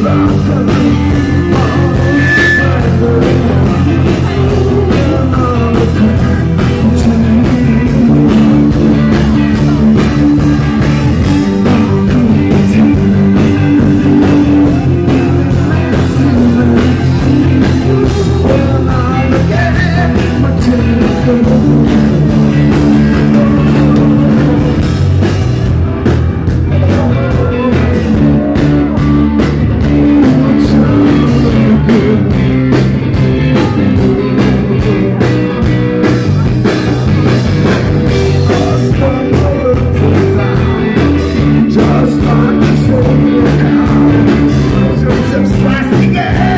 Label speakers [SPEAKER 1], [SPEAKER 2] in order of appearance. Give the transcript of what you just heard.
[SPEAKER 1] Não. in the head.